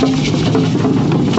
ハハハハ!